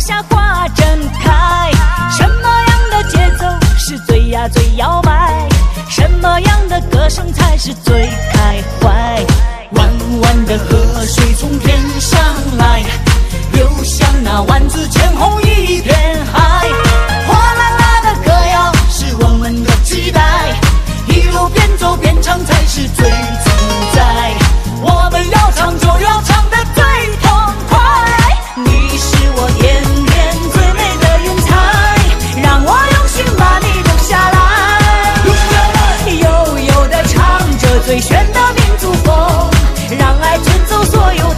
下花正开什么样的节奏是最呀最摇摆？什么样的歌声才是最开怀？弯弯的河水从天上来流向那万紫千红一片海。火辣辣的歌谣是我们的期待。祝福让爱卷走所有